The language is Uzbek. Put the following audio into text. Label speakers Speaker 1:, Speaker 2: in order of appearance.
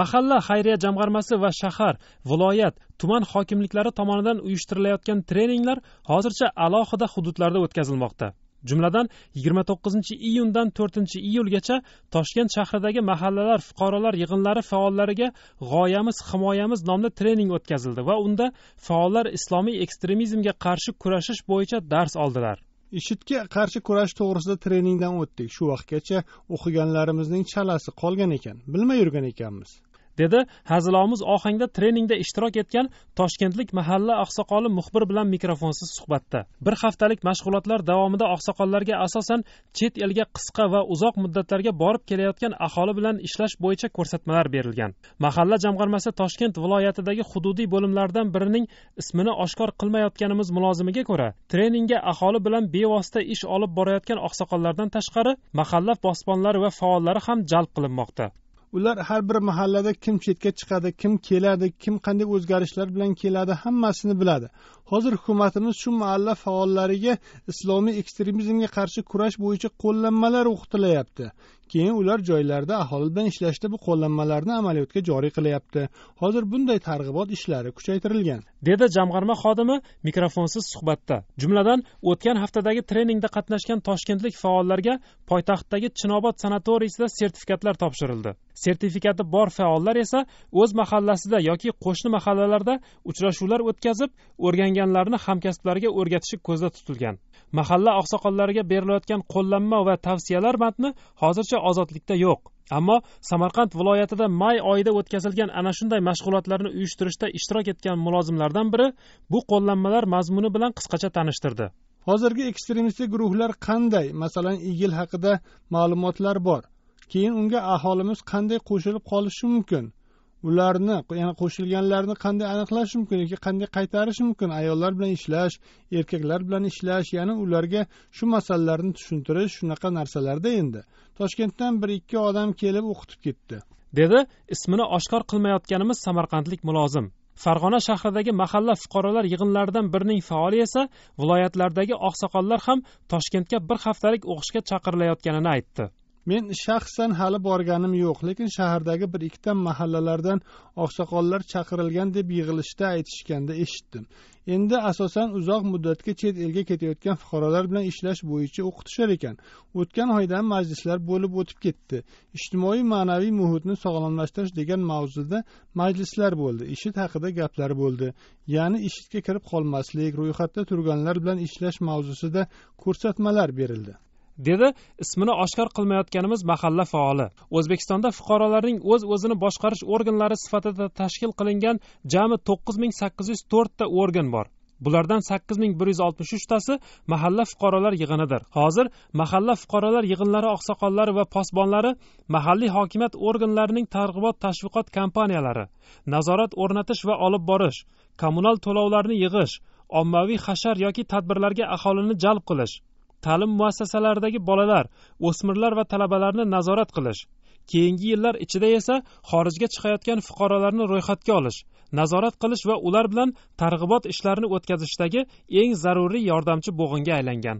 Speaker 1: mahalla xayriya jamg'armasi va shahar viloyat tuman hokimliklari tomonidan uyushtirilayotgan treninglar hozircha alohida hududlarda o'tkazilmoqda. Jumladan yigirma to'qqizinchi iyundan 4 iyulgacha toshkent shahridagi mahallalar fuqarolar yig'inlari faollariga g'oyamiz himoyamiz nomli trening o'tkazildi va unda faollar islomiy ekstremizmga qarshi kurashish bo'yicha dars oldilar.
Speaker 2: Ishidga qarshi kurash to'g'risida treningdan o'tdik. Shu vaqtgacha o'qiganlarimizning chalasi qolgan ekan bilmay yurgan ekanmiz.
Speaker 1: Dedi. Hazilomuz ohangda treningda ishtirok etgan toshkentlik mahalla oqsoqoli muxbir bilan mikrofonsiz suhbatda. Bir haftalik mashg'ulotlar davomida oqsoqollarga asosan chet elga qisqa va uzoq muddatlarga borib kelayotgan aholi bilan ishlash bo'yicha ko'rsatmalar berilgan. Mahalla jamg'armasi toshkent viloyatidagi hududiy bo'limlardan birining ismini oshkor qilmayotganimiz mulozimiga ko'ra treningga aholi bilan bevosita ish olib borayotgan oqsoqollardan tashqari mahalla posbonlari va faollari ham jalb qilinmoqda.
Speaker 2: Ular har bir mahallada kim chetga chiqadi kim keladi kim qanday o'zgarishlar bilan keladi hammasini biladi. Hozir hukumatimiz shu mahalla faollariga islomiy ekstremizmga qarshi kurash bo'yicha qo'llanmalar o'qitilyapti keyin ular joylarda aholi bilan ishlashda bu qo'llanmalarni amaliyotga joriy qilyapti. Hozir bunday targ'ibot ishlari kuchaytirilgan.
Speaker 1: Dedi jamg'arma xodimi mikrofonsiz suhbatda. Jumladan o'tgan haftadagi treningda qatnashgan toshkentlik faollarga poytaxtdagi chinobod sanatoriysida sertifikatlar topshirildi. Sertifikati bor faollar esa o'z mahallasida yoki qo'shni mahallalarda uchrashuvlar o'tkazib o'rganganlarini hamkasblariga o'rgatishi ko'zda tutilgan. Mahalla oqsoqollariga berilayotgan qo'llanma va tavsiyalar matni hozircha ozodlikda yo'q. Ammo samarqand viloyatida may oyida o'tkazilgan ana shunday mashg'ulotlarni uyushtirishda ishtirok etgan mulozimlardan biri bu qo'llanmalar mazmuni bilan qisqacha tanishtirdi.
Speaker 2: Hozirgi ekstremistik guruhlar qanday? Masalan igil haqida ma'lumotlar bor. Keyin unga aholimiz qanday qo'shilib qolishi mumkin? Ularni yana qo'shilganlarni qanday aniqlash mumkin yoki qanday qaytarish mumkin? Ayollar bilan ishlash erkaklar bilan ishlash ya'ni ularga shu masalalarni tushuntirish shunaqa narsalarda endi. Toshkentdan bir ikki odam kelib o'qitib ketdi.
Speaker 1: Dedi ismini oshkor qilmayotganimiz samarqandlik mulozim. Farg'ona shahridagi mahalla fuqarolar yig'inlaridan birining faoli esa viloyatlardagi oqsoqollar ham toshkentga bir haftalik o'qishga chaqirilayotganini aytdi.
Speaker 2: Men shaxsan hali borganim yo'q lekin shahardagi bir ikkita mahallalardan oqsoqollar chaqirilgan deb yig'ilishda aytishganda eshitdim. Endi asosan uzoq muddatga chet elga ketayotgan fuqarolar bilan ishlash bo'yicha o'qitishar ekan. O'tgan oydan majlislar bo'lib o'tib ketdi. Ijtimoiy ma'naviy muhitni sog'lomlashtirish degan mavzuda majlislar bo'ldi. Ishit haqida gaplar bo'ldi. Ya'ni ishitga kirib qolmaslik ro'yxatda turganlar bilan ishlash mavzusida ko'rsatmalar berildi.
Speaker 1: Dedi. Ismini oshkor qilmayotganimiz mahalla faoli. O'zbekistonda fuqarolarning o'z o'zini boshqarish organlari sifatida tashkil qilingan jami to'qqiz ming sakkiz yuz to'rtta organ bor. Bulardan sakkiz ming bir yuz oltmish uchtasi mahalla fuqarolar yig'inidir. Hozir mahalla fuqarolar yig'inlari oqsoqollari va posbonlari mahalliy hokimiyat organlarining targ'ibot tashviqot kampaniyalari nazorat o'rnatish va olib borish kommunal to'lovlarni yig'ish ommaviy hashar yoki tadbirlarga aholini jalb qilish ta'lim muassasalaridagi bolalar o'smirlar va talabalarni nazorat qilish keyingi yillar ichida esa xorijga chiqayotgan fuqarolarni ro'yxatga olish nazorat qilish va ular bilan targ'ibot ishlarini o'tkazishdagi eng zaruriy yordamchi bo'g'inga aylangan.